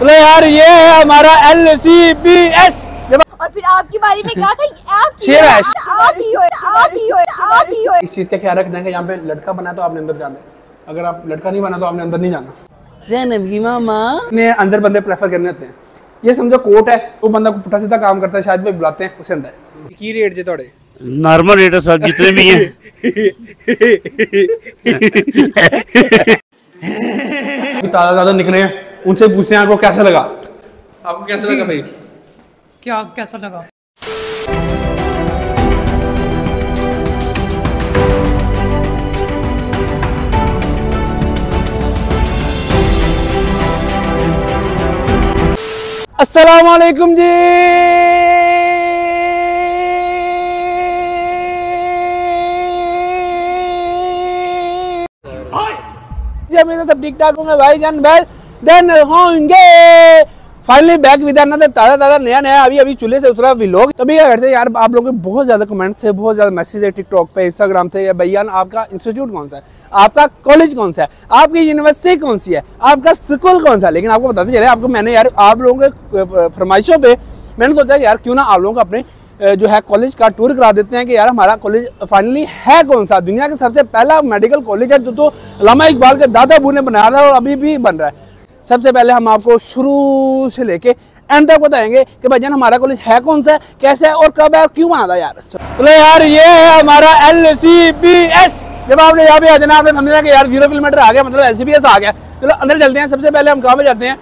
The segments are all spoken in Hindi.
तो यार ये है हमारा एल सी बी एस और फिर आपकी बारी में क्या था? इस चीज़ का ख्याल रखना है कि यहाँ पे लड़का बना तो आपने अंदर जाना है। अगर आप लड़का नहीं बना तो आपने अंदर नहीं जाना। जैनब की मामा। ने अंदर बंदे प्रेफर करने होते हैं। ये समझो कोर्ट है वो बंदा को पुट्ठा सीधा काम करता है शायद भाई बुलाते हैं उसे अंदर। की रेट जे थोड़े नॉर्मल रेट है सब जितने भी हैं। ताज़ा ताज़ा निकले हैं। उनसे पूछते हैं आपको कैसा लगा? आपको कैसा लगा भाई? क्या कैसा लगा? अस्सलाम वालेकुम जी। जब मैं तो सब ठीक ठाक होंगे भाई जान वेल देन होंगे फाइनली बैक विद अनदर ताज़ा ताज़ा नया नया, अभी अभी चूल्हे से उतरा व्लॉग तो अभी क्या करते यार, आप लोगों के बहुत ज़्यादा कमेंट्स थे, बहुत ज़्यादा मैसेज है टिकटॉक पे इंस्टाग्राम थे या भैयान आपका इंस्टीट्यूट कौन सा है? आपका कॉलेज कौन सा है? आपकी यूनिवर्सिटी कौन सी है? आपका स्कूल कौन सा है? लेकिन आपको बताते चले, आपको मैंने यार, आप लोगों के फरमाइशों पर मैंने सोचा यार, क्यों ना आप लोगों को अपने जो है कॉलेज का टूर करा देते हैं कि यार, हमारा कॉलेज फाइनली है कौन सा? दुनिया का सबसे पहला मेडिकल कॉलेज है जो तो लामा इकबाल के दादा बू ने बनाया था और अभी भी बन रहा है। सबसे पहले हम आपको शुरू से लेके एंड तक बताएँगे कि भाईजान हमारा कॉलेज है कौन सा, कैसा है और कब है और क्यों बना था यार। चलो यार, ये है हमारा एल सी बी एस जब आपने यहाँ पे आ जाना, आपने समझना कि यार ज़ीरो किलोमीटर आ गया मतलब एल सी बी एस आ गया। चलो, अंदर चलते हैं, सबसे पहले हम कहाँ पे जाते हैं?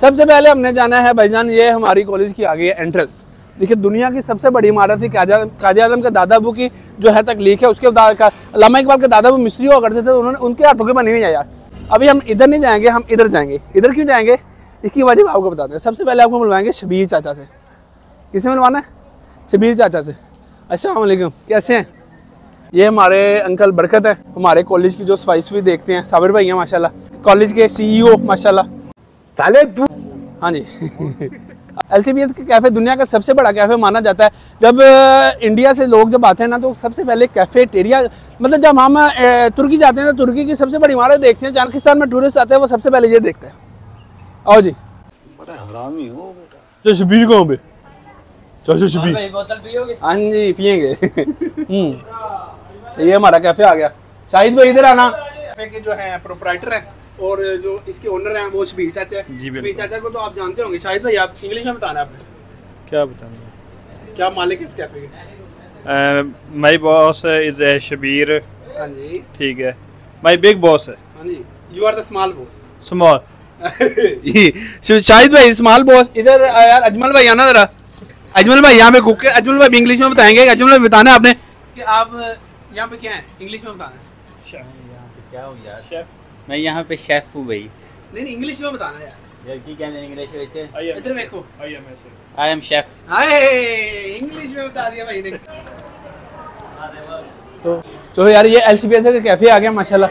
सबसे पहले हमने जाना है भाईजान ये हमारी कॉलेज की आ गई है एंट्रेंस देखिए, दुनिया की सबसे बड़ी इमारत थी काजी आज़म के दादा बू की जो है तकलीफ़ है, उसके अल्लामा इकबाल के दादा बू मिस्त्री हुआ करते थे तो उन्होंने, उनके हाथों की बनी हुई है यार। अभी हम इधर नहीं जाएँगे हम इधर जाएँगे। इधर क्यों जाएँगे? इसकी वजह आपको बताते हैं। सबसे पहले आपको मिलवाएँगे शबीर चाचा से। किसे मिलवाना है? शबीर चाचा से। असलम वालेकुम। कैसे हैं? ये हमारे अंकल बरकत है। हमारे कॉलेज की जो सफ़ाई सफ़ाई देखते हैं। साबिर भाई हैं माशाल्लाह। कॉलेज के सीईओ माशाल्लाह। ताले तू हाँ जी। एल सी के कैफ़े दुनिया का सबसे बड़ा कैफ़े माना जाता है। जब इंडिया से लोग जब आते हैं ना तो सबसे पहले कैफेटेरिया मतलब जब हम तुर्की जाते हैं तो तुर्की की सबसे बड़ी इमारत देखते हैं चानकिस्तान में टूरिस्ट आते हैं वो सबसे पहले ये देखते हैं। आओ जी। बड़ा हरामी हो बेटा। तो शबीर कहाँ पे चाचा शबीर हाँ जी पियेंगे। हम्म तो ये हमारा कैफ़े आ गया। शाहिद भाई इधर आना। कैफ़े के जो है प्रोपराइटर हैं और जो इसके ओनर हैं वो शबीर चाचा जी, शबीर चाचा को तो आप जानते होंगे। शाहिद भाई आप इंग्लिश में बताना आपने क्या बताऊँ क्या मालिक है इस कैफ़े के? माई बॉस इज़ शबीर हाँ जी। ठीक है। माई बिग बॉस है। हाँ जी। You are the small boss small Shahid भाई स्मॉल बॉस इधर आ यार अजमल भाई आना जरा। अजमल भाई यहाँ पे कुक है अजमल भाई इंग्लिश में बताएँगे। अजमल भाई बताना है आपने। कि आप यहाँ पे क्या है? इंग्लिश में बताना। है क्या हो यार? मैं यहाँ पे शेफ हूँ भाई। नहीं नहीं इंग्लिश में बताना यार। यार की कहते इंग्लिश ਵਿੱਚ इधर देखो। I am chef hi English में बता दिया भाई ने। तो तो यार ये एल सी का कैफ़े आ गया माशाल्लाह।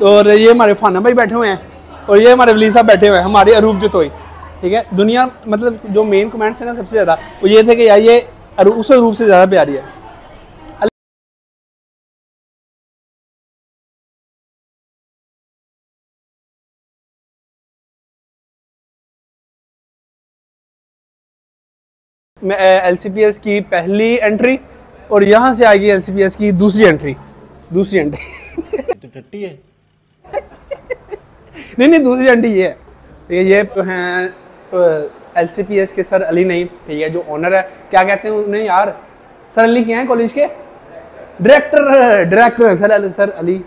तो और ये हमारे फाना भाई बैठे हुए हैं और ये हमारे वली साहब बैठे हुए हैं हमारे अरूप जतोई। ठीक है? दुनिया मतलब जो मेन कमेंट्स है ना सबसे ज़्यादा वो ये थे कि यार ये उस अरूप से ज़्यादा प्यारी है। एलसीपीएस की पहली एंट्री और यहाँ से आएगी LCPS की दूसरी एंट्री दूसरी एंट्री तो टट्टी है। नहीं नहीं दूसरी एंट्री ये है। ये ये तो हैं एलसीपीएस के सर अली नहीं ठीक है जो ओनर है क्या कहते हैं उन्हें यार? सर अली क्या है कॉलेज के? डायरेक्टर डायरेक्टर हैं। सर अली सर अली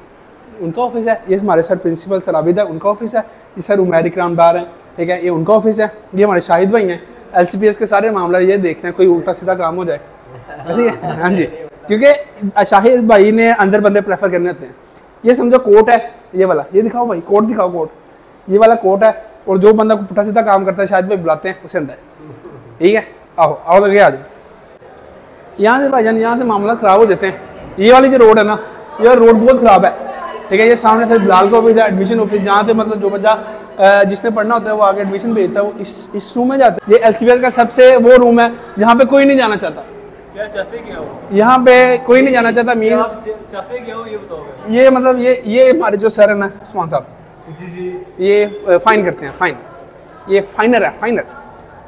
उनका ऑफ़िस है। ये हमारे सर प्रिंसिपल सर आबिद है उनका ऑफ़िस है। ये सर उमैर इकराम डार हैं ठीक है? ये उनका ऑफ़िस है। ये हमारे शाहिद भाई हैं। एलसीपीएस के सारे मामला ये देखते हैं, कोई उल्टा सीधा काम हो जाए। ठीक है? हाँ जी। क्योंकि शाहिद भाई ने अंदर बंदे प्रेफर करने होते हैं। ये समझो कोट है, ये वाला। ये दिखाओ भाई कोट दिखाओ कोट ये वाला कोट है, और जो बंदा को पुट्ठा सीधा काम करता है, शायद भाई बुलाते हैं उसे अंदर। ठीक है? आओ आओ लगे आ जाओ यहाँ से भाई जान, यहाँ से मामला ख़राब हो जाते हैं। ये वाली जो रोड है ना, ये रोड बहुत ख़राब है। ठीक है ये सामने से बिलाल का ऑफ़िस है एडमिशन ऑफ़िस जहाँ से मतलब जो बच्चा जिसने पढ़ना होता है वो आगे एडमिशन भेजता है वो इस इस रूम में जाता है। ये एल का सबसे वो रूम है जहाँ पे कोई नहीं जाना चाहता। क्या चाहते क्या यहाँ पे कोई नहीं जाना चाहता मीन चाहते क्या हो ये बताओ। ये मतलब ये ये हमारे जो सर है ना उस्मान साहब। जी जी। ये फाइन करते हैं फाइन ये फाइनर है फाइनर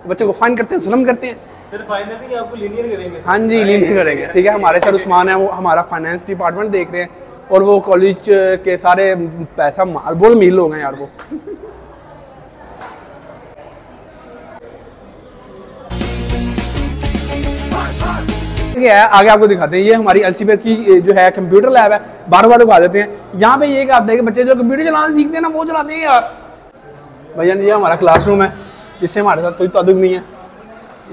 बच्चों को फाइन करते हैं जुलम करते हैं। सिर्फ़ फाइनल नहीं आपको लीनियर करेंगे हाँ जी लीन करेंगे। ठीक है हमारे सर उस्मान है वो हमारा फाइनेंस डिपार्टमेंट देख रहे हैं। और वो कॉलेज के सारे पैसा माल बोल मिल हैं यार वो। है, आगे आपको दिखाते हैं, ये हमारी एलसीबीएस की जो है कंप्यूटर लैब है। बार बार दिखा देते हैं। यहाँ पे ये कहते हैं कि बच्चे जो कंप्यूटर चलाना सीखते हैं ना, वो चलाते हैं यार। भैया, ये हमारा क्लासरूम है, जिससे हमारे साथ कोई ताल्लुक नहीं है।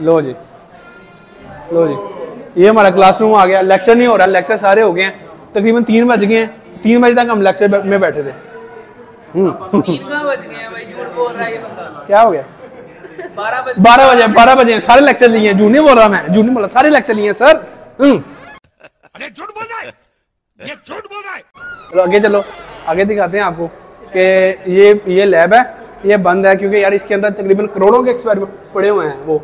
लो जी लो जी। ये हमारा क्लासरूम आ गया लेक्चर नहीं हो रहा लेक्चर सारे हो गए हैं। तकरीबन तीन बज गए हैं। तीन बजे तक हम लेक्चर में बैठे थे। क्या हो गया? बारह बजे बारह बजे सारे लेक्चर लिए हैं। झूठ नहीं बोल रहा मैं। झूठ नहीं बोल रहा। सारे लेक्चर लिए हैं सर अरे झूठ बोल रहा है? ये झूठ बोल रहा है? चलो आगे चलो। आगे दिखाते हैं आपको कि ये ये लैब है। ये बंद है क्योंकि यार इसके अंदर तकरीबन करोड़ों के एक्सपेरिमेंट पड़े हुए हैं वो।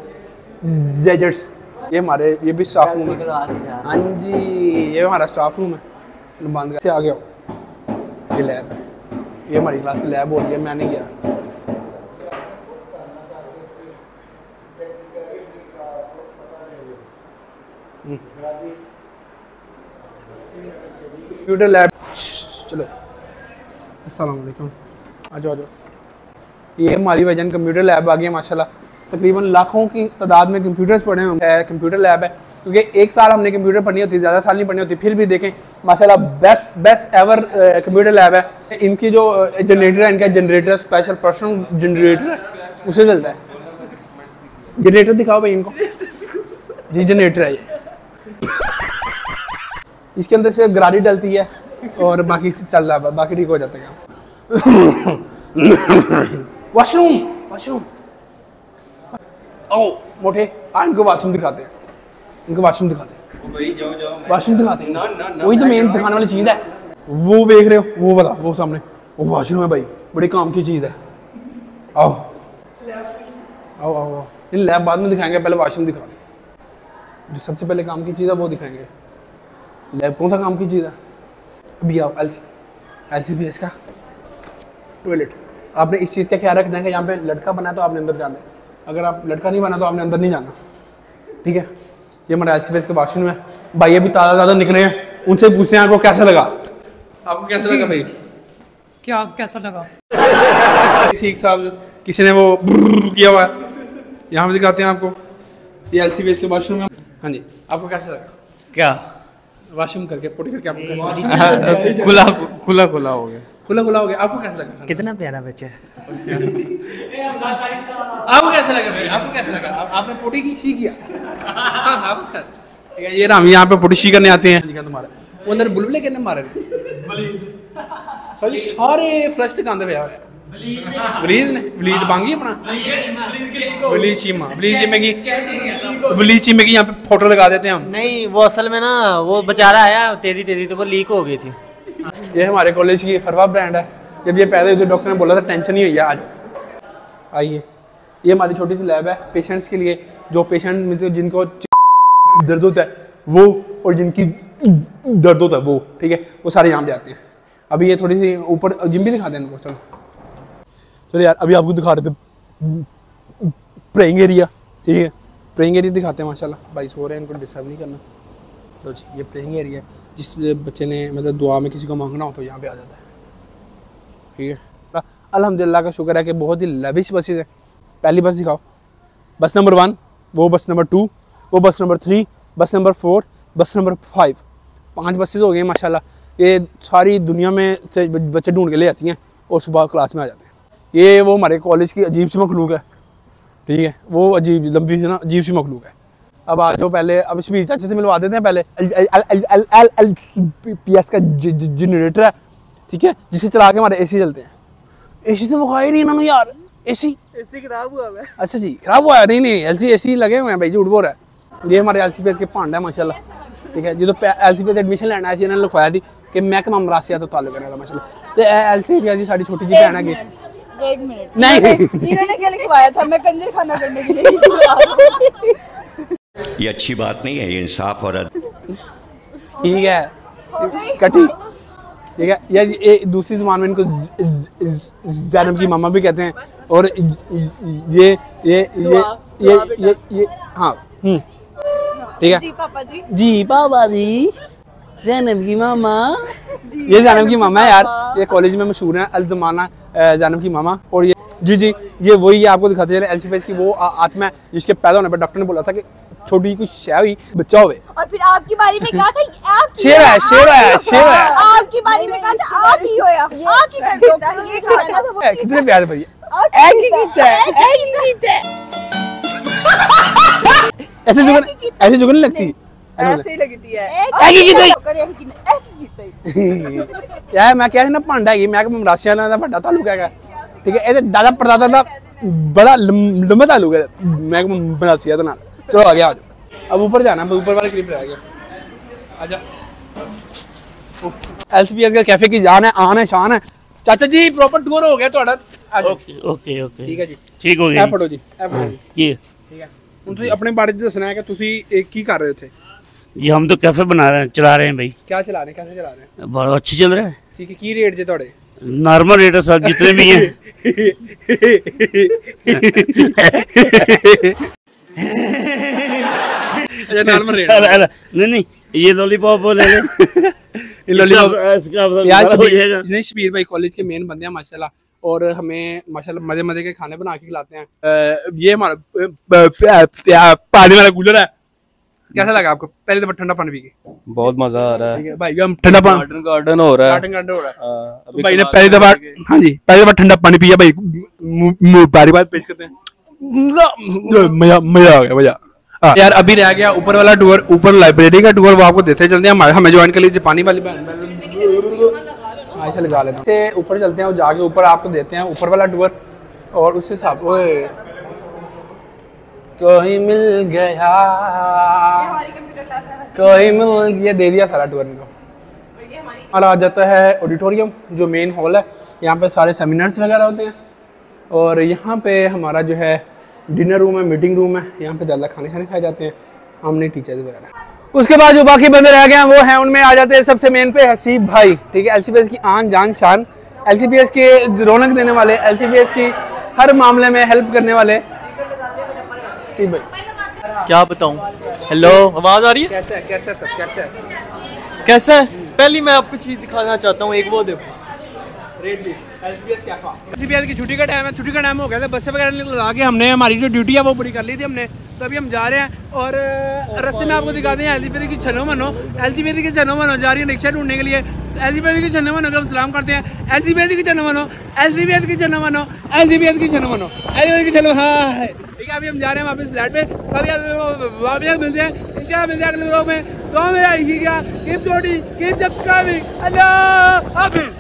गैजेट्स ये हमारे ये भी स्टाफ रूम है। हाँ जी ये हमारा स्टाफ रूम है। बंद से आ गया। ये लैब ये हमारी क्लास की लैब हो रही है, मैं नहीं गया। Computer lab. चलो। अस्सलाम वालेकुम आ जाओ आ जाओ। ये हमारी वज़न कंप्यूटर लैब आ गई है, माशाल्लाह। तकरीबन लाखों की तादाद में कंप्यूटर्स पढ़े हुए हैं। कंप्यूटर लैब है। क्योंकि एक साल हमने कंप्यूटर पढ़नी होती, ज़्यादा साल नहीं पढ़नी होती, फिर भी देखें, माशाल्लाह best best ever computer lab है। इनकी जो जनरेटर है, इनका जनरेटर स्पेशल पर्सनल जनरेटर उसे चलता है। जनरेटर दिखाओ भाई इनको। जी जनरेटर है ये। इसके अंदर से गरारी डलती है, और बाकी चल रहा है, बाकी ठीक हो जाता है। वॉशरूम वॉशरूम आओ मोटे आ इनको वॉशरूम दिखाते हैं। इनको वॉशरूम दिखाते हैं वॉशरूम दिखाते हैं वही तो मेन दिखाने वाली चीज़ है। वो देख रहे हो वो वाला वो सामने। वो वॉशरूम है भाई बड़े काम की चीज़ है। आओ। आओ आओ आओ। इन लैब बाद में दिखाएँगे पहले वॉशरूम दिखा दें। जो सबसे पहले काम की चीज़ है वो दिखाएँगे। लैब कौन सा काम की चीज़ है? अभी आओ L L C B S का टॉयलेट आपने इस चीज़ का ख्याल रखना है कि यहाँ पे लड़का बना है तो आपने अंदर जाना है। अगर आप लड़का नहीं बना तो आपने अंदर नहीं जाना। ठीक है? ये हमारे एल एस के वाशरूम में भाई अभी ताज़ा ताज़ा निकले हैं। उनसे पूछते हैं आपको कैसा लगा? आपको कैसा लगा भाई? क्या कैसा लगा? ठीक साहब किसी ने वो किया हुआ है। यहाँ पे दिखाते हैं आपको। ये एल सी बी एस के वाशरूम में हाँ जी आपको कैसा लगा? क्या? वाशरूम करके पोटी करके आपको कैसा लगा? खुला खुला खुला हो गया। खुला खुला हो गया। आपको कैसा लगा? कितना प्यारा बच्चा है। आपको कैसा लगा भाई? आपको कैसा लगा? आपने पोटी की शी किया? हाँ हाँ है, ये राम यहाँ पे पोटी शी करने आते हैं। तुम्हारा। वो अंदर बुलबुले कितने मारे थे? सॉरी सारे फ्लश से कांदे पे ने बलीद बांगी अपना? बलीद चीमा बलीद बलीद की यहाँ पे फ़ोटो लगा देते हैं हम। नहीं वो असल में ना वो बेचारा आया तेज़ी तेज़ी तो वो लीक हो गई थी। ये हमारे कॉलेज की फरवा ब्रांड है। जब ये पैदा हुई तो डॉक्टर ने बोला था टेंशन नहीं हुई है आज। आइए। ये हमारी छोटी सी लैब है पेशेंट्स के लिए। जो पेशेंट मतलब जिनको दर्द होता है वो और जिनकी दर्द होता है वो ठीक है? वो सारे यहाँ पे आते हैं। अभी ये थोड़ी सी ऊपर जिम भी दिखा दें इनको चलो। चलो यार अभी आपको दिखा रहे थे प्रेइंग एरिया ठीक है? प्रेइंग एरिया दिखाते हैं, माशाल्लाह। भाई, सो रहे हैं, इनको डिस्टर्ब नहीं करना। लो जी, ये प्रेइंग एरिया है। जिस बच्चे ने मतलब दुआ में किसी को मांगना हो तो यहाँ पे आ जाता है। ठीक है? अलहमदिल्ला का शुक्र है कि बहुत ही लविश बसेज हैं। पहली बस दिखाओ। बस नंबर वन वो बस नंबर टू वो bus number three bus number four bus number five पाँच बसेज हो गई माशाल्लाह। ये सारी दुनिया में से बच्चे ढूंढ के ले जाती हैं और सुबह क्लास में आ जाते हैं। ये वो हमारे कॉलेज की अजीब सी मखलूक है। ठीक है? वो अजीब लंबी सी ना अजीब सी मखलूक है। अब आ जाओ पहले अब शबीर चाचा से मिलवा देते हैं पहले। एल पी एस का जनरेटर है ठीक है? जिसे चला के हमारे एसी चलते हैं। एसी तो विखाई नहीं इन्होंने यार। एसी एसी खराब हुआ है। अच्छा जी खराब हुआ है? नहीं नहीं एल सी एसी लगे हुए हैं भाई झूठ बोल रहा है। ये हमारे एल सी पी एस के भांडा है माशाल्लाह। ठीक है जो L C P S admission लेना है इन्होंने लिखवाया थी कि महकमा मरासिया तो ताल्लुक है माशाल्लाह तो एल सी पी एस की साड़ी छोटी जी भैन है एक मिनट। नहीं। इन्होंने क्या लिखवाया था मैं कंजर खाना करने के लिए ये अच्छी बात नहीं है ये इंसाफ और ठीक है। कटी। ठीक है या ये दूसरी ज़ुबान में इनको जैनब की मामा भी कहते हैं और ये ये ये ये ये ये हाँ हम्म ठीक है। जी पापा जी। जी पापा जी जैनब की मामा। ये जैनब की मामा है यार ये कॉलेज में मशहूर है अलजमाना जैनब की मामा। और ये जी जी ये वही है आपको दिखाते हैं एल्सीफेस की वो आत्मा है जिसके पैदा होने पर डॉक्टर ने बोला था कि छोटी कुछ शय हुई बच्चा होवे। और फिर आपकी बारी में कहा था आपकी शेर है शेर है शेर है। आपकी बारी में कहा था आप ही होया आप ही कर देता है ये कहा था। कितने प्यारे भैया। एक ही कीता है एक ही कीता है। ऐसे जुगन ऐसे जुगन नहीं लगती? ही लगती है एक ही कीता है। कर एक ही कीता एक ही कीता है यार मैं क्या ना भांडा है मैं कि मरासिया ਨਾਲ ਦਾ ਵੱਡਾ ਤਾਲੁਕ ਹੈਗਾ ਠੀਕ ਹੈ ਇਹਦੇ ਦਾਦਾ ਪਰਦਾਦਾ ਦਾ बड़ा लम- लंबा ताल्लुक है मैं मरासिया ਦੇ ਨਾਲ चलो आगे आ जाओ अब ऊपर जाना है ऊपर वाले क्लिप रह गया आजा एलसीपीएस का कैफे की जान है आन है शान है चाचा जी प्रॉपर टूर हो गया ਤੁਹਾਡਾ ਅੱਜ ओके ओके ओके ਠੀਕ ਹੈ ਜੀ ठीक हो ਇਹ गया ਫੜੋ ਜੀ ਇਹ ਫੜੋ ਜੀ ये ਠੀਕ ਹੈ ਹੁਣ ਤੁਸੀਂ ਆਪਣੇ ਬਾਰੇ ਚ ਦੱਸਣਾ ਹੈ ਕਿ ਤੁਸੀਂ ਇਹ ਕੀ ਕਰ ਰਹੇ ਹੋ ਇੱਥੇ ये हम तो कैफे बना रहे हैं चला रहे हैं भाई ਕੀ ਚਲਾ ਰਹੇ कैसे चला रहे हैं बहुत अच्छे चल रहा है ਠੀਕ ਹੈ ਕੀ ਰੇਟ ਜੇ ਤੁਹਾਡੇ नॉर्मल रेट है सब जितने भी हैं अच्छा नॉर्मल रेट अरे, अरे, नहीं नहीं ये लॉलीपॉप ले ले ये लॉलीपॉप इसका- इसका मतलब यार बारह हो शबीर जाएगा नहीं शबीर भाई कॉलेज के मेन बंदे हैं माशाल्लाह और हमें माशाल्लाह मजे मजे के खाने बना के खिलाते हैं अ, ये हमारा अ, प- प- पानी वाला कूलर है कैसा लगा आपको? पहले तो ठंडा पानी पी के। बहुत मज़ा आ रहा है। भाई हम ठंडा पानी गार्डन गार्डन हो रहा है। गार्डन गार्डन हो रहा है। हाँ, तो भाई ने पहली दफ़ा हाँ। जी पहली दफ़ा ठंडा पानी पिया भाई। बारी बात पेश करते हैं। मज़ा मज़ा आ गया मज़ा। हाँ, यार अभी रह गया ऊपर वाला टूर ऊपर लाइब्रेरी का टूर वो आपको देते चलते हैं। हमारे हमें ज्वाइन कर लीजिए पानी वाली हाँ इसे लगा लेते हैं। ऊपर चलते हैं और जाके ऊपर आपको देते हैं ऊपर वाला टूर और उस हिसाब ओए। कोई मिल गया। कोई मिल गया। दे दिया सारा टूर इनको। हमारा आ जाता है ऑडिटोरियम जो मेन हॉल है। यहाँ पे सारे सेमिनार्स वगैरह होते हैं। और यहाँ पे हमारा जो है डिनर रूम है मीटिंग रूम है। यहाँ पे ज़्यादा खाने खाने खाए जाते हैं। हमने टीचर्स वगैरह। उसके बाद जो बाकी बंदे रह गए हैं वो हैं उनमें आ जाते हैं सबसे मेन पे हसीब भाई। ठीक है एलसीपीएस की आन जान शान। एलसीपीएस के रौनक देने वाले एलसीपीएस की हर मामले में हेल्प करने वाले। हसीब भाई। क्या बताऊँ? हेलो आवाज़ आ रही है? कैसा है कैसा सब? कैसा है? कैसा है? पहली मैं आपको चीज़ दिखाना चाहता हूँ एक वो देखो। एसबीएस की छुट्टी का टाइम है छुट्टी का टाइम हो गया था बस वगैरह लगा के हमने। हमारी जो ड्यूटी है वो पूरी कर ली थी हमने। तो अभी हम जा रहे हैं और रास्ते में आपको दिखाते हैं एलजीपीएस की छनो मनो एलजीपीएस की छनो मनो जा रही है रिक्शा ढूँढने के लिए। एलजीपीएस की छनो मनो को हम सलाम करते हैं। एलजीपीएस की छनो मनो एलजीपीएस की छनो मनो एलजीपीएस की छनो मनो एलजीपीएस की छनो हाँ है अभी हम जा रहे हैं वापस फ्लैट पे। कभी वापस मिलते हैं। इंशाल्लाह मिलते हैं अगले ब्लॉग में। तो में आएगी क्या? कीप जोड़ी कीप सब्सक्राइबिंग अल्लाह हाफिज।